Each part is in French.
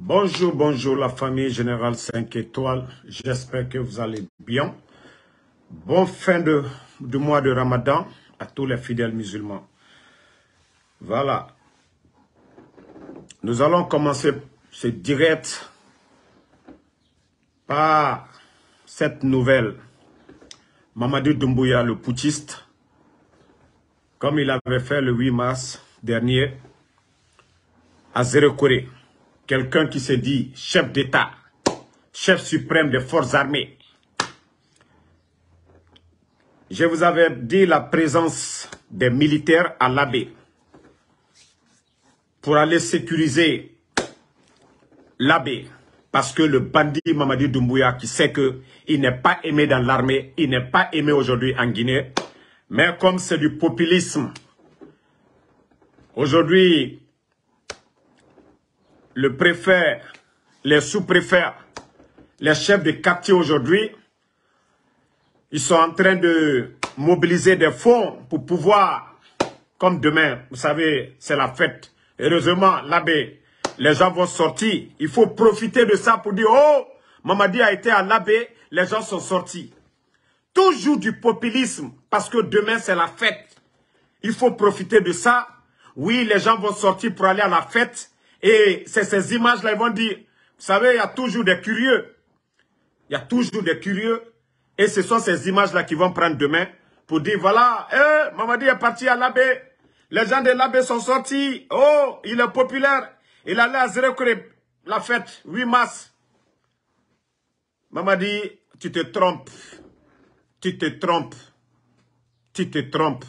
Bonjour, bonjour la famille Générale 5 étoiles. J'espère que vous allez bien. Bonne fin du mois de Ramadan à tous les fidèles musulmans. Voilà. Nous allons commencer ce direct par cette nouvelle. Mamadou Doumbouya, le putschiste, comme il avait fait le 8 mars dernier à Zérekoré quelqu'un qui se dit chef d'État, chef suprême des forces armées. Je vous avais dit la présence des militaires à l'abbé pour aller sécuriser l'abbé. Parce que le bandit Mamadi Doumbouya, qui sait qu'il n'est pas aimé dans l'armée, il n'est pas aimé aujourd'hui en Guinée, mais comme c'est du populisme, aujourd'hui, le préfet, les sous-préfets, les chefs de quartier aujourd'hui, ils sont en train de mobiliser des fonds pour pouvoir, comme demain, vous savez, c'est la fête. Heureusement, l'abbé, les gens vont sortir. Il faut profiter de ça pour dire, oh, Mamadi a été à l'abbé, les gens sont sortis. Toujours du populisme, parce que demain, c'est la fête. Il faut profiter de ça. Oui, les gens vont sortir pour aller à la fête, et c'est ces images-là, ils vont dire, vous savez, il y a toujours des curieux. Il y a toujours des curieux. Et ce sont ces images-là qui vont prendre demain pour dire, voilà, eh, Mamadi est parti à l'abbé. Les gens de l'abbé sont sortis. Oh, il est populaire. Il allait à Zérekoré, la fête, 8 mars. Mamadi, tu te trompes. Tu te trompes. Tu te trompes.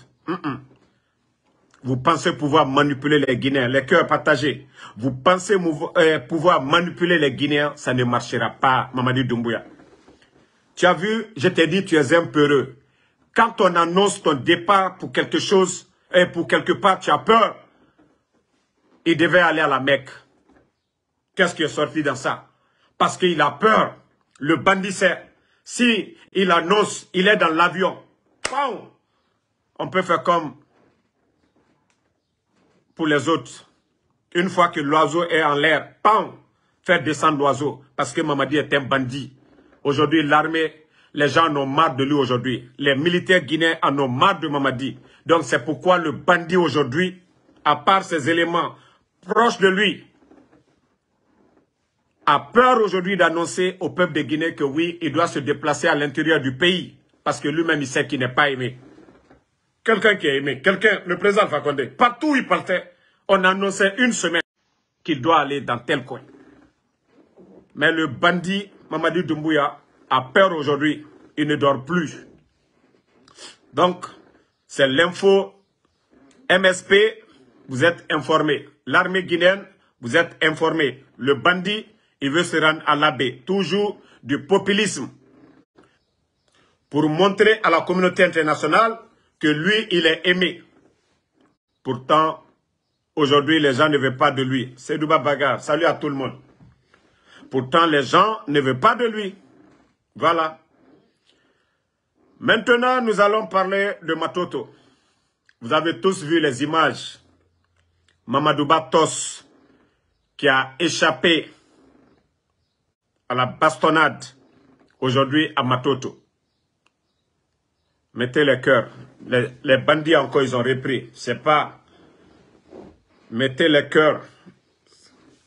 Vous pensez pouvoir manipuler les Guinéens, les cœurs partagés. Vous pensez euh, pouvoir manipuler les Guinéens, ça ne marchera pas, Mamadi Doumbouya. Tu as vu, je t'ai dit, tu es un peureux. Quand on annonce ton départ pour quelque chose, et pour quelque part, tu as peur. Il devait aller à la Mecque. Qu'est-ce qui est sorti dans ça? Parce qu'il a peur. Le bandit sait. Si il annonce, il est dans l'avion. On peut faire comme pour les autres. Une fois que l'oiseau est en l'air, pam, faire descendre l'oiseau. Parce que Mamadi est un bandit. Aujourd'hui, l'armée, les gens en ont marre de lui aujourd'hui. Les militaires guinéens en ont marre de Mamadi. Donc c'est pourquoi le bandit aujourd'hui, à part ces éléments proches de lui, a peur aujourd'hui d'annoncer au peuple de Guinée que oui, il doit se déplacer à l'intérieur du pays. Parce que lui-même, il sait qu'il n'est pas aimé. Quelqu'un qui est aimé, quelqu'un, le président Fakonde, partout où il partait, on annonçait une semaine qu'il doit aller dans tel coin. Mais le bandit Mamadi Doumbouya a peur aujourd'hui, il ne dort plus. Donc, c'est l'info MSP, vous êtes informés. L'armée guinéenne, vous êtes informés. Le bandit, il veut se rendre à l'abbé. Toujours du populisme. Pour montrer à la communauté internationale que lui, il est aimé. Pourtant, aujourd'hui, les gens ne veulent pas de lui. C'est Douba Bagar. Salut à tout le monde. Pourtant, les gens ne veulent pas de lui. Voilà. Maintenant, nous allons parler de Matoto. Vous avez tous vu les images. Mamadou Batos, qui a échappé à la bastonnade aujourd'hui à Matoto. Mettez les cœurs. Les, bandits encore, ils ont repris. C'est pas... Mettez les cœurs.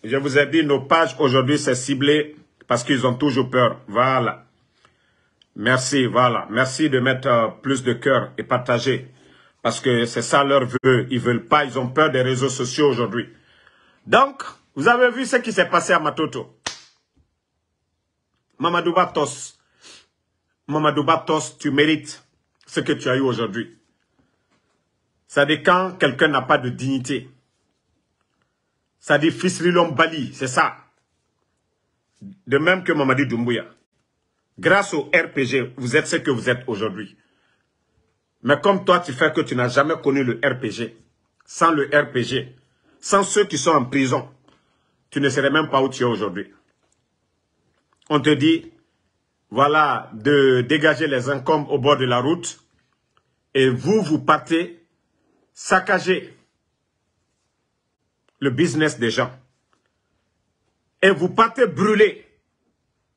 Je vous ai dit, nos pages aujourd'hui, c'est ciblé parce qu'ils ont toujours peur. Voilà. Merci, voilà. Merci de mettre euh, plus de cœur et partager. Parce que c'est ça leur vœu. Ils veulent pas, ils ont peur des réseaux sociaux aujourd'hui. Donc, vous avez vu ce qui s'est passé à Matoto. Mamadou Batos. Mamadou Batos, tu mérites ce que tu as eu aujourd'hui. Ça dit quand quelqu'un n'a pas de dignité. Ça dit fils Rilom Bali, c'est ça. De même que Mamadi Doumbouya. Grâce au RPG, vous êtes ce que vous êtes aujourd'hui. Mais comme toi, tu fais que tu n'as jamais connu le RPG. Sans le RPG, sans ceux qui sont en prison, tu ne serais même pas où tu es aujourd'hui. On te dit, voilà, de dégager les incombres au bord de la route, et vous, vous partez saccager le business des gens. Et vous partez brûler,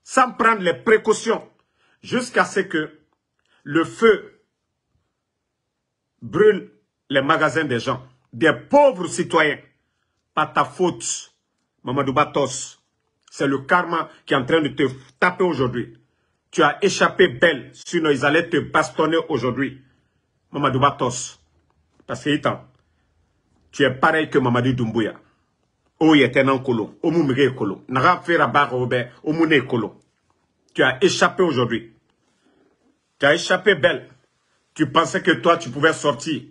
sans prendre les précautions, jusqu'à ce que le feu brûle les magasins des gens, des pauvres citoyens, pas ta faute, Mamadou Batos. C'est le karma qui est en train de te taper aujourd'hui. Tu as échappé belle, sinon ils allaient te bastonner aujourd'hui. Mamadou Batos. Parce que tu es pareil que Mamadou Doumbouya. Au colo. Tu as échappé aujourd'hui. Tu as échappé belle. Tu pensais que toi, tu pouvais sortir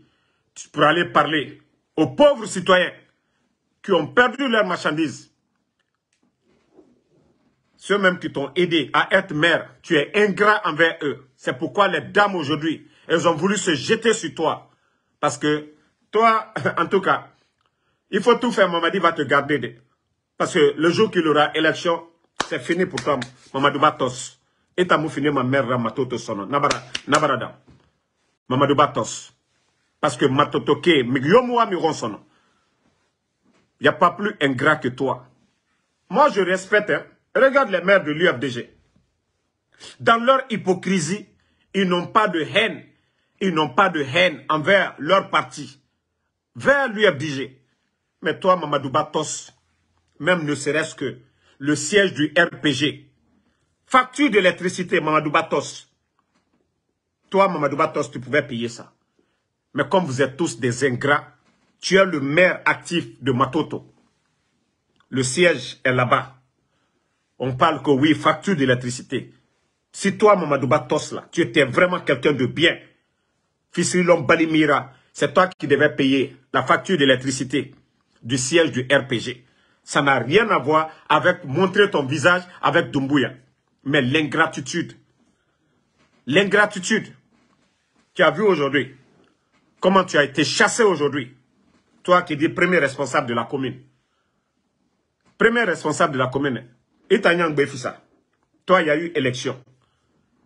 pour aller parler aux pauvres citoyens qui ont perdu leurs marchandises ceux mêmes qui t'ont aidé à être mère, tu es ingrat envers eux. C'est pourquoi les dames aujourd'hui, elles ont voulu se jeter sur toi. Parce que toi, en tout cas, il faut tout faire. Mamadi va te garder. Parce que le jour qu'il aura élection, c'est fini pour toi, Mamadou Batos. Et t'as fini ma mère Ramatoto Sono. Nabarada. Mamadou Batos. Parce que Matotoke, Migyomoua Miron Sono. Il n'y a pas plus ingrat que toi. Moi, je respecte, hein. Regarde les maires de l'UFDG. Dans leur hypocrisie, ils n'ont pas de haine. Ils n'ont pas de haine envers leur parti. Vers l'UFDG. Mais toi, Mamadou Batos, même ne serait-ce que le siège du RPG, facture d'électricité, Mamadou Batos. Toi, Mamadou Batos, tu pouvais payer ça. Mais comme vous êtes tous des ingrats, tu es le maire actif de Matoto. Le siège est là-bas on parle que oui, facture d'électricité. Si toi, Mamadou Batos, là, tu étais vraiment quelqu'un de bien, Fissilom Balimira, c'est toi qui devais payer la facture d'électricité du siège du RPG. Ça n'a rien à voir avec montrer ton visage avec Dumbuya. Mais l'ingratitude, l'ingratitude, tu as vu aujourd'hui, comment tu as été chassé aujourd'hui. Toi qui es premier responsable de la commune. Premier responsable de la commune. Et Toi, il y a eu élection.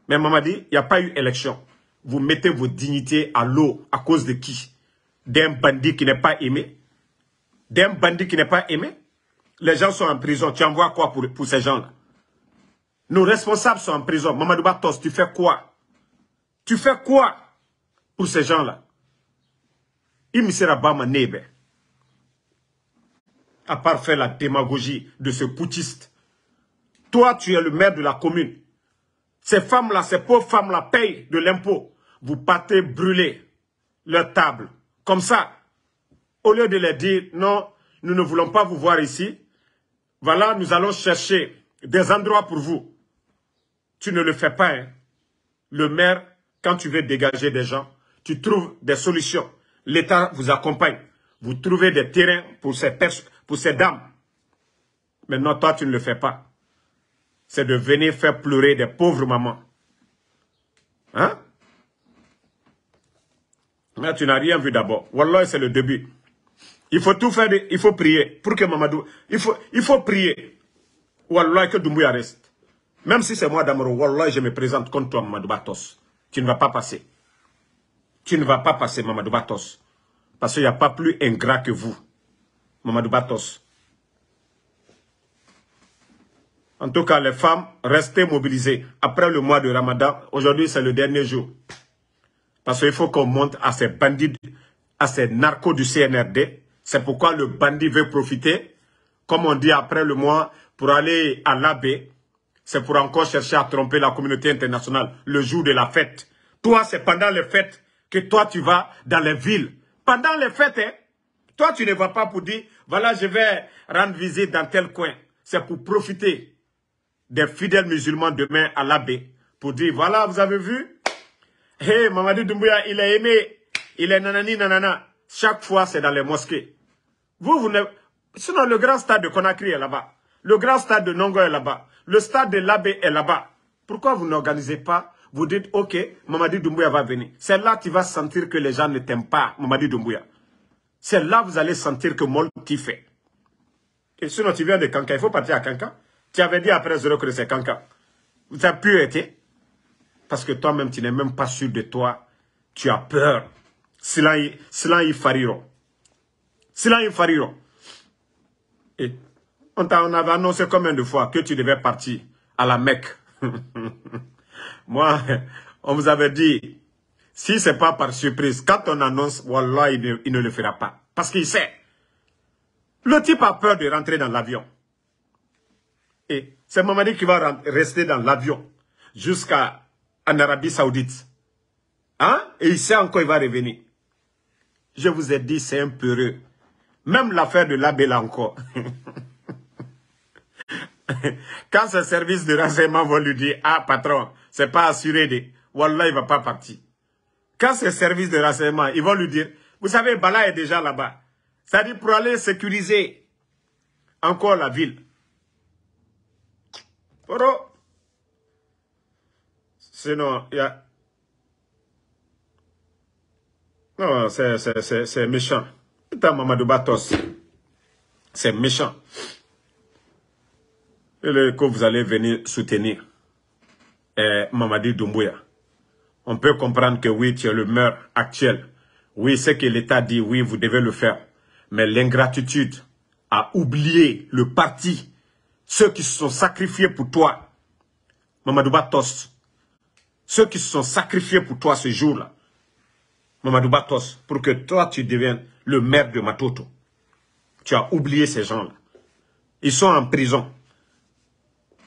Mais Mamadi, il n'y a pas eu élection. Vous mettez vos dignités à l'eau à cause de qui? D'un bandit qui n'est pas aimé? D'un bandit qui n'est pas aimé? Les gens sont en prison. Tu envoies quoi pour, ces gens-là? Nos responsables sont en prison. Mamadou Batos, tu fais quoi? Tu fais quoi pour ces gens-là? Il me sera pas. À part faire la démagogie de ce poutiste toi, tu es le maire de la commune. Ces femmes-là, ces pauvres femmes-là payent de l'impôt. Vous partez brûler leur table. Comme ça, au lieu de leur dire, non, nous ne voulons pas vous voir ici. Voilà, nous allons chercher des endroits pour vous. Tu ne le fais pas. Hein. Le maire, quand tu veux dégager des gens, tu trouves des solutions. L'État vous accompagne. Vous trouvez des terrains pour ces, pour ces dames. Maintenant, toi, tu ne le fais pas c'est de venir faire pleurer des pauvres mamans. Hein? Mais tu n'as rien vu d'abord. Wallah, c'est le début. Il faut tout faire, il faut prier pour que Mamadou... Il faut, il faut prier. Wallah, que Doumbouya reste. Même si c'est moi d'Amaro, Wallah, je me présente contre toi, Mamadou Batos. Tu ne vas pas passer. Tu ne vas pas passer, Mamadou Batos. Parce qu'il n'y a pas plus ingrat que vous, Mamadou Batos. En tout cas, les femmes, restez mobilisées. Après le mois de Ramadan, aujourd'hui c'est le dernier jour. Parce qu'il faut qu'on monte à ces bandits, à ces narcos du CNRD. C'est pourquoi le bandit veut profiter, comme on dit après le mois, pour aller à l'abbé. C'est pour encore chercher à tromper la communauté internationale le jour de la fête. Toi, c'est pendant les fêtes que toi, tu vas dans les villes. Pendant les fêtes, hein, toi, tu ne vas pas pour dire, voilà, je vais rendre visite dans tel coin. C'est pour profiter des fidèles musulmans demain à l'abbé pour dire, voilà, vous avez vu hey, Mamadou Doumbouya, il est aimé, il est nanani nanana. Chaque fois, c'est dans les mosquées. Vous, vous ne... Sinon, le grand stade de Conakry est là-bas. Le grand stade de Nongo est là-bas. Le stade de l'abbé est là-bas. Pourquoi vous n'organisez pas? Vous dites, ok, Mamadou Doumbouya va venir. C'est là que tu vas sentir que les gens ne t'aiment pas, Mamadou Doumbouya. C'est là que vous allez sentir que Mol fait. Et sinon, tu viens de Kanka, il faut partir à Kanka. Tu avais dit après Zéro que c'est Kanka. Vous avez pu être. Parce que toi-même, tu n'es même pas sûr de toi. Tu as peur. Cela y fariro. Cela y fariro. Et On, on avait annoncé combien de fois que tu devais partir à la Mecque? Moi, on vous avait dit, si c'est pas par surprise, quand on annonce, Wallah, il ne, il ne le fera pas. Parce qu'il sait. Le type a peur de rentrer dans l'avion. Et c'est Mamadi qui va rester dans l'avion jusqu'à en Arabie Saoudite. Hein? Et il sait encore il va revenir. Je vous ai dit, c'est un peureux. Même l'affaire de l'abbé encore. Quand ce service de renseignement va lui dire, ah patron, c'est pas assuré de, Wallah, il va pas partir. Quand ce service de renseignement, ils vont lui dire, vous savez, Bala est déjà là-bas. C'est-à-dire pour aller sécuriser encore la ville. Sinon, il y a... Non, c'est méchant. Putain, Mamadou Batos. C'est méchant que vous allez venir soutenir eh, Mamadi Doumbouya. On peut comprendre que oui, tu es le maire actuel. Oui, c'est que l'État dit, oui, vous devez le faire. Mais l'ingratitude a oublié le parti, ceux qui se sont sacrifiés pour toi. Mamadou Batos, ceux qui se sont sacrifiés pour toi ce jour-là. Mamadou Batos, pour que toi, tu deviennes le maire de Matoto. Tu as oublié ces gens-là. Ils sont en prison.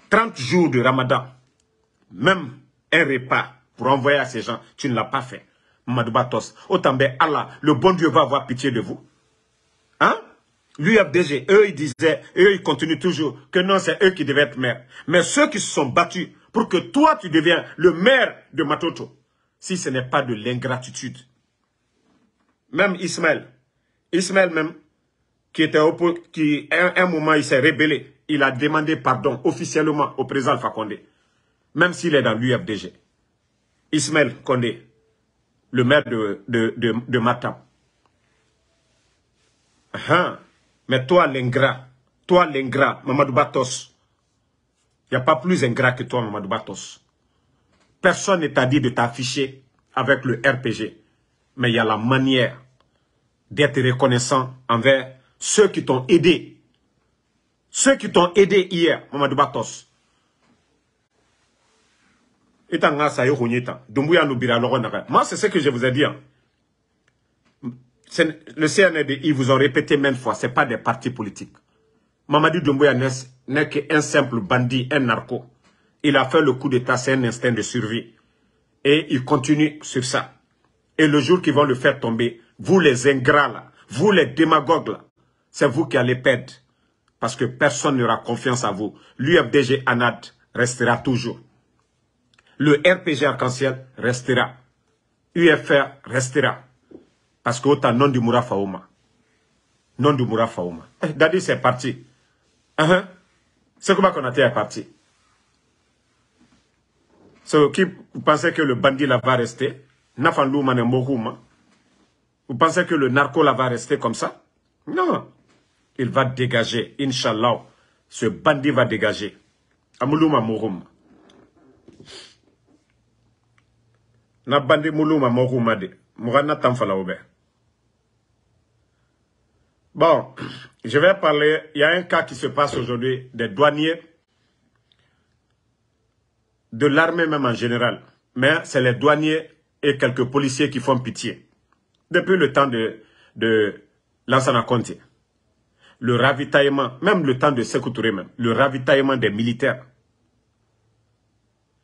30 jours de ramadan, même un repas pour envoyer à ces gens, tu ne l'as pas fait. Mamadou Batos, autant bien Allah, le bon Dieu va avoir pitié de vous. Hein? L'UFDG, eux, ils disaient, eux, ils continuent toujours que non, c'est eux qui devaient être maires. Mais ceux qui se sont battus pour que toi, tu deviens le maire de Matoto, si ce n'est pas de l'ingratitude. Même Ismaël, Ismaël même, qui était au, qui, un, un moment, il s'est rébellé il a demandé pardon officiellement au président Alpha même s'il est dans l'UFDG. Ismaël Condé, le maire de, de, de, Matam. Hein? Mais toi, l'ingrat, toi, l'ingrat, Mamadou Batos, il n'y a pas plus ingrat que toi, Mamadou Batos. Personne ne t'a dit de t'afficher avec le RPG. Mais il y a la manière d'être reconnaissant envers ceux qui t'ont aidé ceux qui t'ont aidé hier, Mamadou Batos. Moi, c'est ce que je vous ai dit. Hein. Le CND, ils vous ont répété maintes fois, ce n'est pas des partis politiques. Mamadou Doumbouya qu'un simple bandit, un narco. Il a fait le coup d'état, c'est un instinct de survie. Et il continue sur ça. Et le jour qu'ils vont le faire tomber, vous les ingrats vous les démagogues c'est vous qui allez perdre parce que personne n'aura confiance à vous. L'UFDG ANAD restera toujours. Le RPG Arc-en-Ciel restera. UFR restera. Parce que autant non du Moura Faouma. Non du Moura Faouma. Eh, Dadi, c'est parti. Uh -huh. C'est comment qu'on été parti. So, qui, vous pensez que le bandit là va rester? Vous pensez que le narco là va rester comme ça? Non il va dégager, Inch'Allah. Ce bandit va dégager. Amuluma Mouroum. Na bandi Moulouma Mourouma de. Mourana Tamfala Bon, je vais parler, il y a un cas qui se passe aujourd'hui des douaniers, de l'armée même en général. Mais c'est les douaniers et quelques policiers qui font pitié. Depuis le temps de, de Lansana Conti le ravitaillement, même le temps de Sekou même, le ravitaillement des militaires.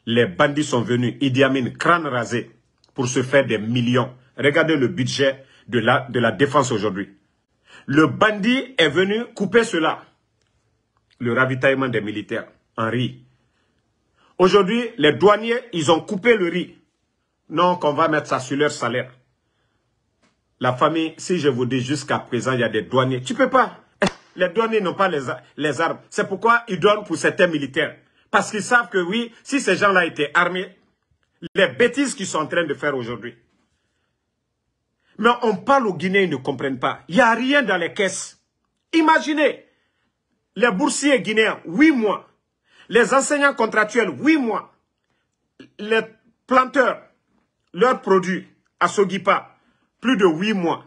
Les bandits sont venus, Idi Amin, crâne rasé, pour se faire des millions. Regardez le budget de la, de la défense aujourd'hui. Le bandit est venu couper cela. Le ravitaillement des militaires en riz. Aujourd'hui, les douaniers, ils ont coupé le riz. Non, qu'on va mettre ça sur leur salaire. La famille, si je vous dis jusqu'à présent, il y a des douaniers. Tu peux pas les douaniers n'ont pas les, les armes. C'est pourquoi ils donnent pour certains militaires. Parce qu'ils savent que oui, si ces gens-là étaient armés, les bêtises qu'ils sont en train de faire aujourd'hui. Mais on parle aux Guinéens, ils ne comprennent pas. Il n'y a rien dans les caisses. Imaginez, les boursiers guinéens, huit mois. Les enseignants contractuels, huit mois. Les planteurs, leurs produits à Sogipa, plus de huit mois.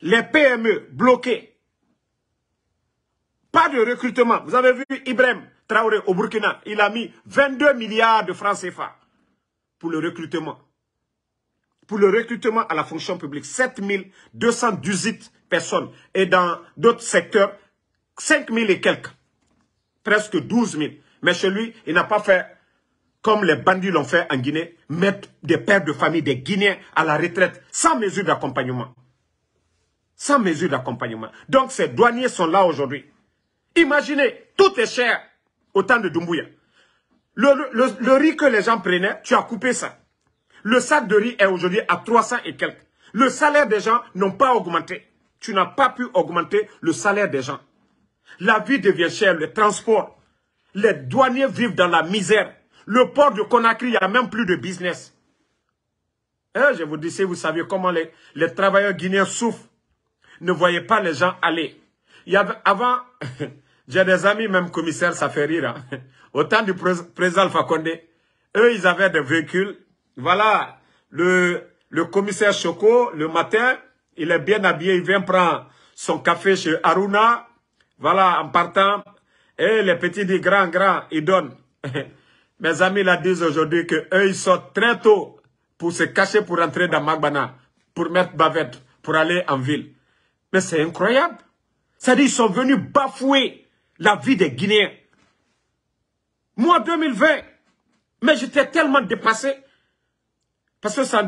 Les PME bloqués. Pas de recrutement. Vous avez vu Ibrahim Traoré au Burkina, il a mis 22 milliards de francs CFA pour le recrutement. Pour le recrutement à la fonction publique, 7218 personnes. Et dans d'autres secteurs, 5000 et quelques. Presque 12 000. Mais chez lui, il n'a pas fait comme les bandits l'ont fait en Guinée, mettre des pères de famille, des Guinéens à la retraite, sans mesure d'accompagnement. Sans mesure d'accompagnement. Donc ces douaniers sont là aujourd'hui. Imaginez, tout est cher au temps de Doumbouya. Le, riz que les gens prenaient, tu as coupé ça. Le sac de riz est aujourd'hui à 300 et quelques. Le salaire des gens n'ont pas augmenté. Tu n'as pas pu augmenter le salaire des gens. La vie devient chère, le transport. Les douaniers vivent dans la misère. Le port de Conakry, il n'y a même plus de business. Eh, je vous dis, si vous saviez comment les, travailleurs guinéens souffrent, ne voyez pas les gens aller. Il avant, j'ai des amis, même commissaires, ça fait rire. Hein. Au temps du président Alpha Condé, eux, ils avaient des véhicules. Voilà, le, le commissaire Choco, le matin, il est bien habillé, il vient prendre son café chez Aruna. Voilà, en partant, et les petits des grands, grands, ils donnent. Mes amis la disent aujourd'hui qu'eux, ils sortent très tôt pour se cacher pour entrer dans Magbana, pour mettre bavette, pour aller en ville. Mais c'est incroyable. C'est-à-dire qu'ils sont venus bafouer la vie des Guinéens. Moi, 2020, mais j'étais tellement dépassé. Parce que c'est en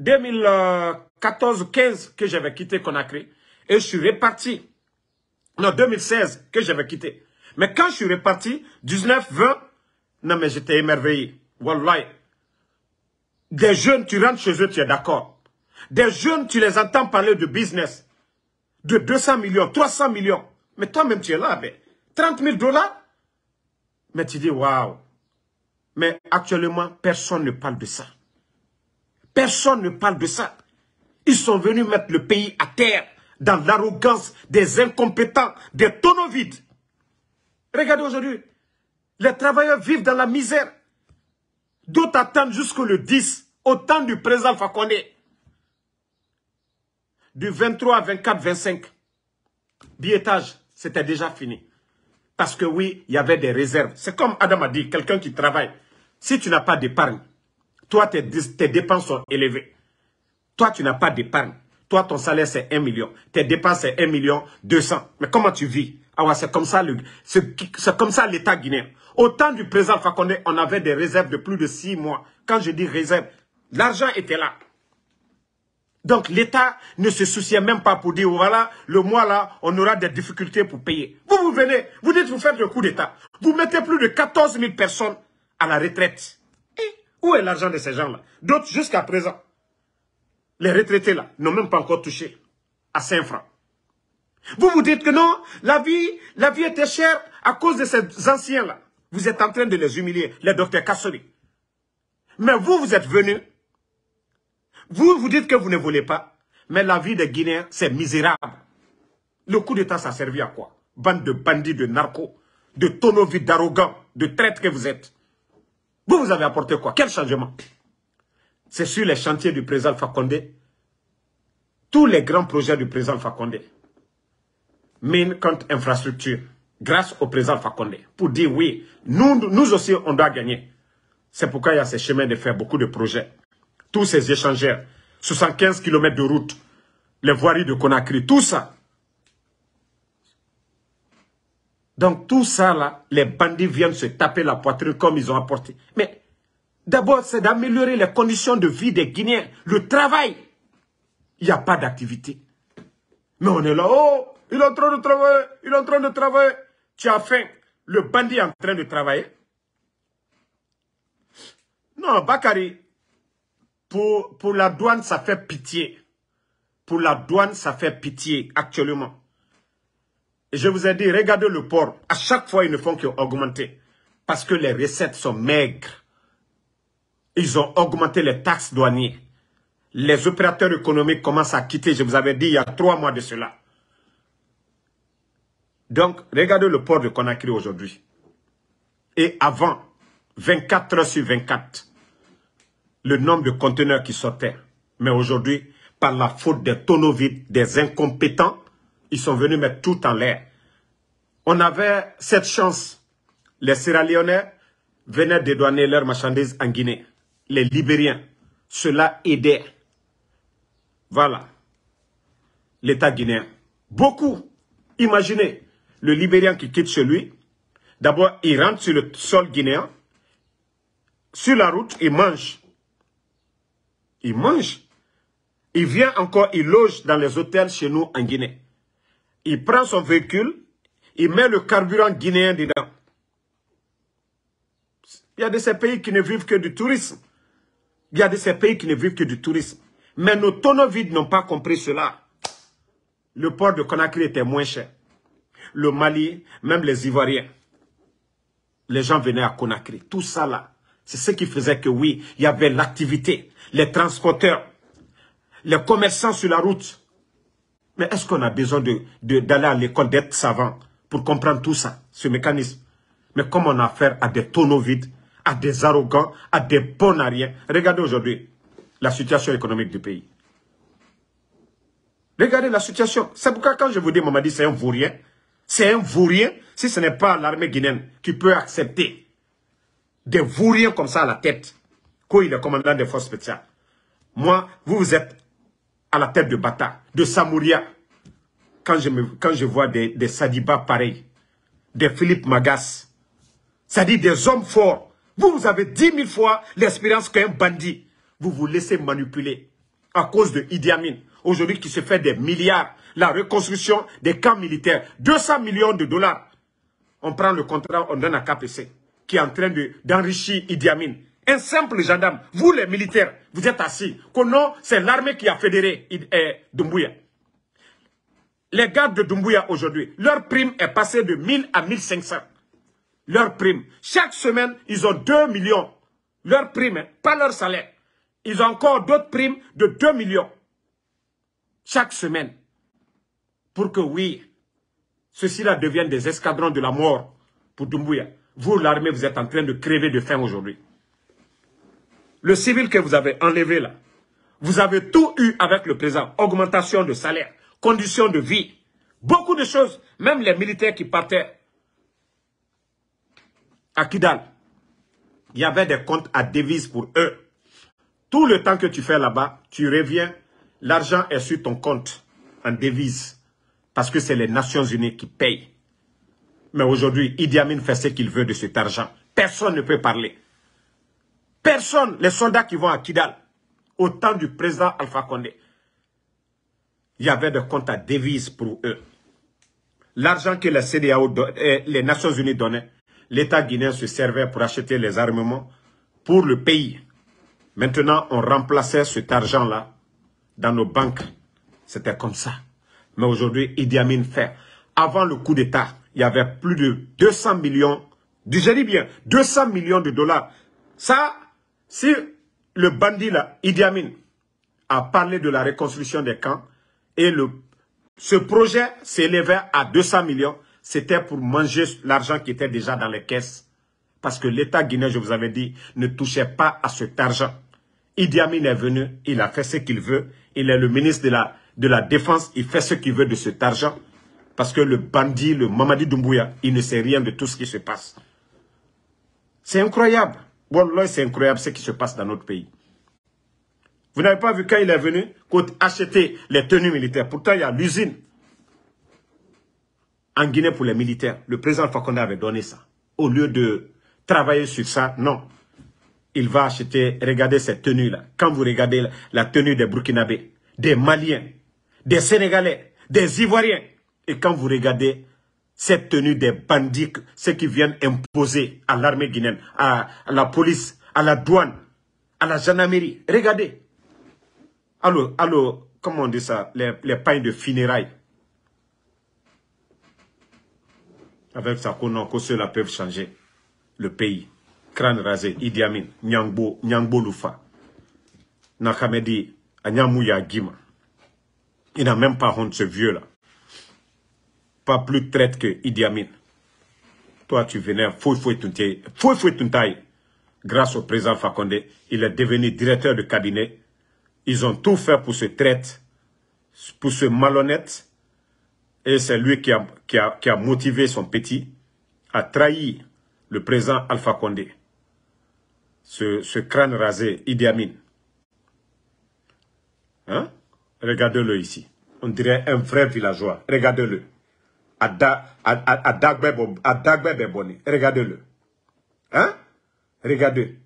2014-15 que j'avais quitté Conakry. Et je suis reparti. Non, 2016 que j'avais quitté. Mais quand je suis reparti, 19-20, non, mais j'étais émerveillé. Wallahi. Des jeunes, tu rentres chez eux, tu es d'accord. Des jeunes, tu les entends parler de business. De 200 millions, 300 millions. Mais toi-même, tu es là, ben. 30 000 dollars. Mais tu dis, waouh. Mais actuellement, personne ne parle de ça. Personne ne parle de ça. Ils sont venus mettre le pays à terre dans l'arrogance des incompétents, des tonneaux vides. Regardez aujourd'hui, les travailleurs vivent dans la misère. D'autres attendent jusqu'au le 10, au temps du président Fakonde. Du 23 à 24, 25. Billettage, c'était déjà fini. Parce que oui, il y avait des réserves. C'est comme Adam a dit, quelqu'un qui travaille. Si tu n'as pas d'épargne, toi, tes, dépenses sont élevées. Toi, tu n'as pas d'épargne. Toi, ton salaire, c'est 1 million. Tes dépenses, c'est 1 million 200. Mais comment tu vis? Ah c'est comme ça c'est comme ça l'État guinéen. Au temps du président Fakonde, on avait des réserves de plus de six mois. Quand je dis réserve, l'argent était là. Donc l'État ne se souciait même pas pour dire, voilà, le mois là, on aura des difficultés pour payer. Vous, vous venez, vous dites, vous faites le coup d'État. Vous mettez plus de 14 000 personnes à la retraite. Est l'argent de ces gens-là? D'autres, jusqu'à présent, les retraités là, n'ont même pas encore touché à 5 francs. Vous vous dites que non, la vie, la vie était chère à cause de ces anciens-là. Vous êtes en train de les humilier, les docteurs Kassori. Mais vous, vous êtes venus. Vous, vous dites que vous ne voulez pas. Mais la vie des Guinéens, c'est misérable. Le coup d'État, ça servi à quoi? Bande de bandits, de narcos, de tonneaux vides, d'arrogants, de traîtres que vous êtes. Vous, vous avez apporté quoi? Quel changement? C'est sur les chantiers du président Fakonde. Tous les grands projets du président Fakonde mine contre infrastructure grâce au président Fakonde pour dire oui, nous, nous aussi on doit gagner. C'est pourquoi il y a ces chemins de faire beaucoup de projets. Tous ces échangeurs, 75 km de route, les voiries de Conakry, tout ça. Donc tout ça là, les bandits viennent se taper la poitrine comme ils ont apporté. Mais d'abord, c'est d'améliorer les conditions de vie des Guinéens, le travail. Il n'y a pas d'activité. Mais on est là, oh, il est en train de travailler. Il est en train de travailler. Tu as faim. Le bandit est en train de travailler. Non, Bakari, pour, pour la douane, ça fait pitié. Pour la douane, ça fait pitié actuellement. Je vous ai dit, regardez le port. À chaque fois, ils ne font qu'augmenter. Parce que les recettes sont maigres. Ils ont augmenté les taxes douanières. Les opérateurs économiques commencent à quitter, je vous avais dit il y a trois mois de cela. Donc, regardez le port de Conakry aujourd'hui. Et avant, 24 heures sur 24, le nombre de conteneurs qui sortaient. Mais aujourd'hui, par la faute des tonneaux vides, des incompétents, ils sont venus mettre tout en l'air. On avait cette chance. Les Sierra Léonais venaient dédouaner leurs marchandises en Guinée. Les Libériens. Cela aidait. Voilà. L'État guinéen. Beaucoup. Imaginez, le Libérien qui quitte chez lui, d'abord il rentre sur le sol guinéen, sur la route, il mange. Il mange. Il vient encore, il loge dans les hôtels chez nous en Guinée. Il prend son véhicule, il met le carburant guinéen dedans. Il y a de ces pays qui ne vivent que du tourisme. Il y a de ces pays qui ne vivent que du tourisme. Mais nos tonneaux vides n'ont pas compris cela. Le port de Conakry était moins cher. Le Mali, même les Ivoiriens. Les gens venaient à Conakry. Tout ça là, c'est ce qui faisait que oui, il y avait l'activité. Les transporteurs, les commerçants sur la route. Mais est-ce qu'on a besoin d'aller de, à l'école d'être savant pour comprendre tout ça, ce mécanisme? Mais comme on a affaire à des tonneaux vides, à des arrogants, à des bons. Regardez aujourd'hui la situation économique du pays. Regardez la situation. C'est pourquoi quand je vous dis, dit c'est un vaurien. C'est un vaurien si ce n'est pas l'armée guinéenne qui peut accepter des vauriens comme ça à la tête. Quand il est commandant des forces spéciales. Moi, vous, vous êtes à la tête de Bata, de Samouria. Quand je, me, quand je vois des, des Sadiba pareils, des Philippe Magas, c'est-à-dire des hommes forts. Vous, vous avez dix mille fois l'expérience qu'un bandit. Vous vous laissez manipuler à cause de Idi Amin. Aujourd'hui, qui se fait des milliards. La reconstruction des camps militaires. 200 millions de dollars. On prend le contrat, on donne à KPC, qui est en train d'enrichir Idi Amin. Un simple gendarme, vous les militaires, vous êtes assis. Que non, c'est l'armée qui a fédéré eh, Dumbuya. Les gardes de Dumbuya aujourd'hui, leur prime est passée de 1000 à 1500. Leur prime. Chaque semaine, ils ont 2 millions. Leur prime, hein, pas leur salaire. Ils ont encore d'autres primes de 2 millions. Chaque semaine. Pour que oui, ceux-ci-là deviennent des escadrons de la mort pour Dumbuya. Vous, l'armée, vous êtes en train de crever de faim aujourd'hui. Le civil que vous avez enlevé là, vous avez tout eu avec le président. Augmentation de salaire, conditions de vie, beaucoup de choses. Même les militaires qui partaient à Kidal, il y avait des comptes à devises pour eux. Tout le temps que tu fais là-bas, tu reviens, l'argent est sur ton compte en devises. Parce que c'est les Nations Unies qui payent. Mais aujourd'hui, Idi Amin fait ce qu'il veut de cet argent. Personne ne peut parler. Personne, les soldats qui vont à Kidal, au temps du président Alpha Condé, il y avait des comptes à devises pour eux. L'argent que la CDAO, eh, les Nations Unies donnaient, l'État guinéen se servait pour acheter les armements pour le pays. Maintenant, on remplaçait cet argent-là dans nos banques. C'était comme ça. Mais aujourd'hui, Idi Amin fait. Avant le coup d'État, il y avait plus de 200 millions, je dis bien, 200 millions de dollars. Ça, si le bandit là, Idi Amin, a parlé de la reconstruction des camps et ce projet s'élevait à 200 millions, c'était pour manger l'argent qui était déjà dans les caisses. Parce que l'État guinéen, je vous avais dit, ne touchait pas à cet argent. Idi Amin est venu, il a fait ce qu'il veut. Il est le ministre de la, de la Défense, il fait ce qu'il veut de cet argent. Parce que le bandit, le Mamadi Doumbouya, il ne sait rien de tout ce qui se passe. C'est incroyable. Wallah, c'est incroyable ce qui se passe dans notre pays. Vous n'avez pas vu quand il est venu acheter les tenues militaires. Pourtant, il y a l'usine en Guinée pour les militaires. Le président Fakonde avait donné ça. Au lieu de travailler sur ça, non. Il va acheter, regardez cette tenue-là. Quand vous regardez la tenue des Burkinabés, des Maliens, des Sénégalais, des Ivoiriens, et quand vous regardez cette tenue des bandits, ceux qui viennent imposer à l'armée guinéenne, à, la police, à la douane, à la gendarmerie. Regardez. Alors, alors comment on dit ça? Les, pains de funérailles. Avec ça, que ceux-là peuvent changer le pays. Crâne rasé, Idi Amin, Nyangbo, Nyangbo Lufa, Nakamedi, Anyamouya Gima. Il n'a même pas honte, ce vieux-là pas plus traite que Idi Amin. Toi, tu venais, fouille grâce au président Fakonde, il est devenu directeur de cabinet. Ils ont tout fait pour se traiter, pour ce malhonnête. Et c'est lui qui a, qui, a, qui a motivé son petit à trahir le président Alpha Condé. Ce, ce crâne rasé, Idi Amin. Hein? Regardez-le ici. On dirait un vrai villageois. Regardez-le. À, Beboni. Regardez-le. Hein? Regardez.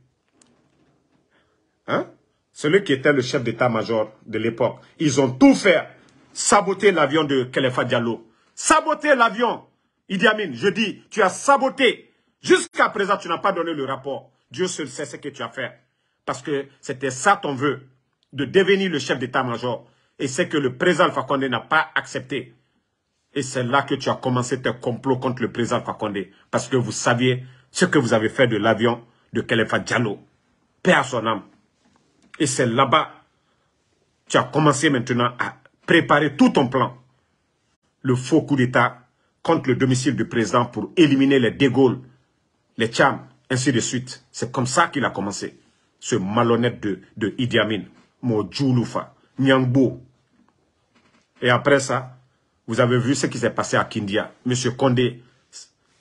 Hein? Celui qui était le chef d'état-major de l'époque. Ils ont tout fait. Saboter l'avion de Kelefa Diallo. Saboter l'avion. Idi Amin, je dis, tu as saboté. Jusqu'à présent, tu n'as pas donné le rapport. Dieu seul sait ce que tu as fait. Parce que c'était ça ton vœu, de devenir le chef d'état-major. Et c'est que le président Fakonde n'a pas accepté. Et c'est là que tu as commencé tes complots contre le président Fakonde. Parce que vous saviez ce que vous avez fait de l'avion de Kelefa Diallo. Père à son âme. Et c'est là-bas, tu as commencé maintenant à préparer tout ton plan. Le faux coup d'État contre le domicile du président pour éliminer les De les Tcham, ainsi de suite. C'est comme ça qu'il a commencé. Ce malhonnête de, de Idi Amin, Mojouloufa, Nyangbo. Et après ça, vous avez vu ce qui s'est passé à Kindia. Monsieur Condé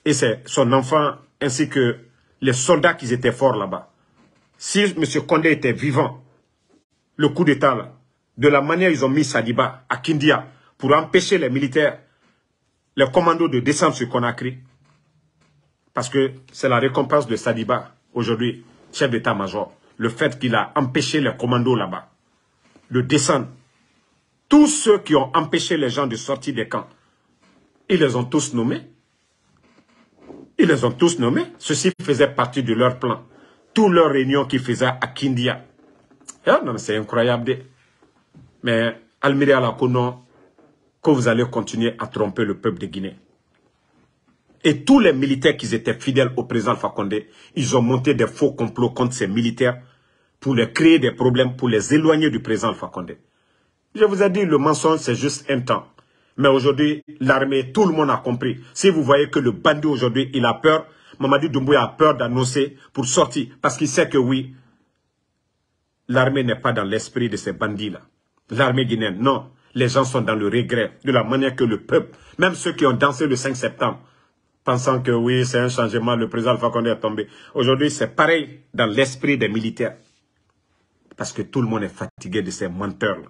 et son enfant, ainsi que les soldats qui étaient forts là-bas. Si M. Condé était vivant, le coup d'État, de la manière ils ont mis Sadiba à Kindia pour empêcher les militaires, les commandos de descendre sur Conakry, parce que c'est la récompense de Sadiba, aujourd'hui, chef d'état-major. Le fait qu'il a empêché les commandos là-bas de descendre. Tous ceux qui ont empêché les gens de sortir des camps, ils les ont tous nommés. Ils les ont tous nommés. Ceci faisait partie de leur plan. Toutes leurs réunions qu'ils faisaient à Kindia. Ah, c'est incroyable. Mais Almiri Alakono, que vous allez continuer à tromper le peuple de Guinée. Et tous les militaires qui étaient fidèles au président Fakonde, ils ont monté des faux complots contre ces militaires pour les créer des problèmes, pour les éloigner du président Fakonde. Je vous ai dit, le mensonge, c'est juste un temps. Mais aujourd'hui, l'armée, tout le monde a compris. Si vous voyez que le bandit aujourd'hui, il a peur, Mamadi Doumbouya a peur d'annoncer pour sortir. Parce qu'il sait que oui, l'armée n'est pas dans l'esprit de ces bandits-là. L'armée guinéenne, non. Les gens sont dans le regret de la manière que le peuple, même ceux qui ont dansé le 5 septembre, pensant que oui, c'est un changement, le président Alpha Condé est tombé. Aujourd'hui, c'est pareil dans l'esprit des militaires. Parce que tout le monde est fatigué de ces menteurs-là.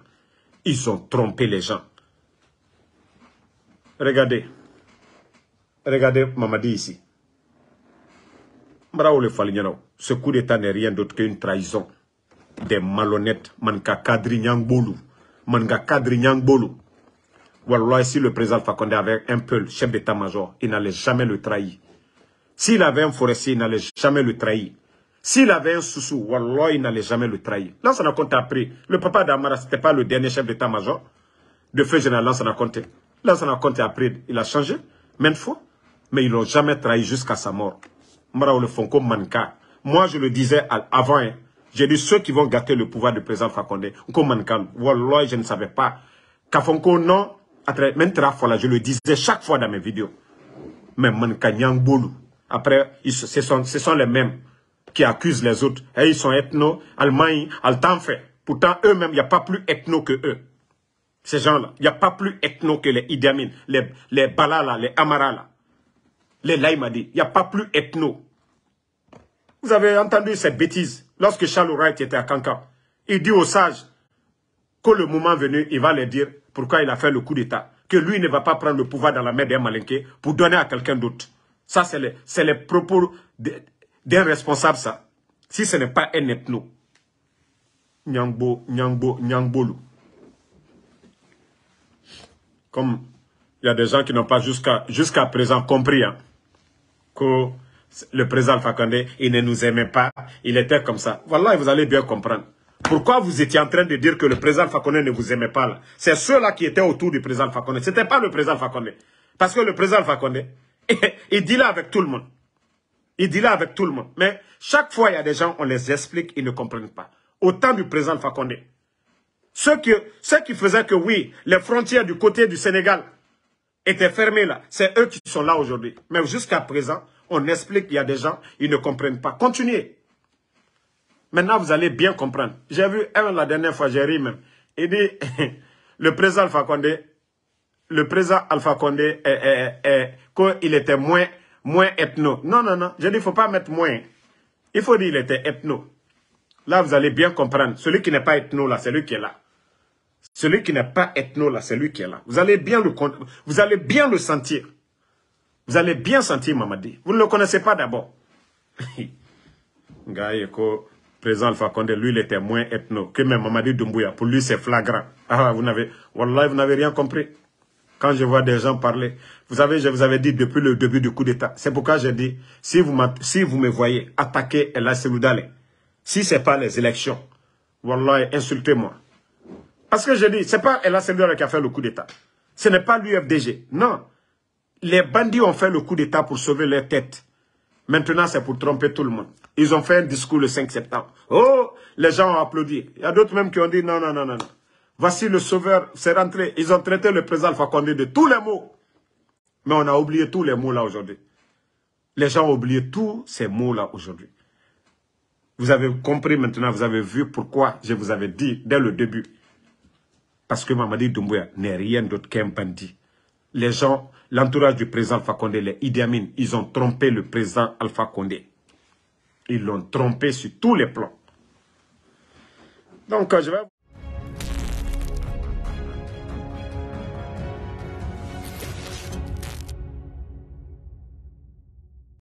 Ils ont trompé les gens. Regardez. Regardez Mamadi ici. Ce coup d'État n'est rien d'autre qu'une trahison des malhonnêtes. Manka Kadri Nyangbolou. Manka Kadri Nyangbolou. Wallah, si le président Fakonde avait un peu le chef d'état-major, il n'allait jamais le trahir. S'il avait un forestier, il n'allait jamais le trahir. S'il avait un sous Wallah, il n'allait jamais le trahir. Lansana Conte a pris. Le papa d'Amara, ce n'était pas le dernier chef d'état-major de feu général Lansana Conte. Lansana Conte a pris, il a changé, même fois. Mais ils l'ont jamais trahi jusqu'à sa mort. Mara le Fonko Manka. Moi, je le disais avant, hein. j'ai dit ceux qui vont gâter le pouvoir du président Fakonde. Manka. Wallah, je ne savais pas. Kafonko, non, je le disais chaque fois dans mes vidéos. Mais Après, ce sont, ce sont les mêmes qui accusent les autres. Et ils sont ethno, Allemagne, fait. Pourtant, eux-mêmes, il n'y a pas plus ethno que eux. Ces gens-là. Il n'y a pas plus ethno que les Idi les, les Balala, les Amara, les Laïmadi. Il n'y a pas plus ethno. Vous avez entendu cette bêtise lorsque Charles Wright était à Kankan. Il dit aux sages que le moment venu, il va les dire pourquoi il a fait le coup d'État. Que lui ne va pas prendre le pouvoir dans la main d'un malinqué pour donner à quelqu'un d'autre. Ça, c'est les, les, propos d'un responsable, ça. Si ce n'est pas un ethno. Nyangbo, Nyangbo, Nyangbolu. Comme il y a des gens qui n'ont pas jusqu'à présent compris hein, que le président Fakonde, il ne nous aimait pas, il était comme ça. Voilà, vous allez bien comprendre. Pourquoi vous étiez en train de dire que le président Fakonde ne vous aimait pas C'est ceux-là qui étaient autour du président Fakonde. Ce n'était pas le président Fakonde. Parce que le président Fakonde, il dit là avec tout le monde. Il dit là avec tout le monde. Mais chaque fois, il y a des gens, on les explique, ils ne comprennent pas. Au temps du président Fakonde, ceux qui, ceux qui faisaient que oui, les frontières du côté du Sénégal étaient fermées là, c'est eux qui sont là aujourd'hui. Mais jusqu'à présent, on explique qu'il y a des gens, ils ne comprennent pas. Continuez. Maintenant, vous allez bien comprendre. J'ai vu un la dernière fois, j'ai ri même. Il dit, le président Fakonde, le président Alpha Condé, qu'il était moins, moins ethno. Non, non, non. Je dis, il ne faut pas mettre moins. Il faut dire qu'il était ethno. Là, vous allez bien comprendre. Celui qui n'est pas ethno, là, c'est lui qui est là. Celui qui n'est pas ethno, là, c'est lui qui est là. Vous allez bien le, vous allez bien le sentir. Vous allez bien sentir Mamadi. Vous ne le connaissez pas d'abord. président Alpha Condé, lui, il était moins ethno que même Mamadi Doumbouya. Pour lui, c'est flagrant. Ah, vous n'avez, vous n'avez rien compris. Quand je vois des gens parler, vous savez, je vous avais dit depuis le début du coup d'État. C'est pourquoi j'ai dit, si vous, si vous me voyez attaquer El Seloudale, si ce n'est pas les élections, insultez-moi. Parce que je dis, ce n'est pas El Seloudale qui a fait le coup d'État. Ce n'est pas l'UFDG. Non. Les bandits ont fait le coup d'État pour sauver leur tête. Maintenant, c'est pour tromper tout le monde. Ils ont fait un discours le 5 septembre. Oh, les gens ont applaudi. Il y a d'autres même qui ont dit non, non, non, non. Voici le sauveur, c'est rentré. Ils ont traité le président Condé de tous les mots. Mais on a oublié tous les mots là aujourd'hui. Les gens ont oublié tous ces mots-là aujourd'hui. Vous avez compris maintenant, vous avez vu pourquoi je vous avais dit dès le début. Parce que Mamadi Doumbouya n'est rien d'autre qu'un bandit. Les gens, l'entourage du président Alpha Condé, les Idi ils ont trompé le président Alpha Condé. Ils l'ont trompé sur tous les plans. Donc, je vais...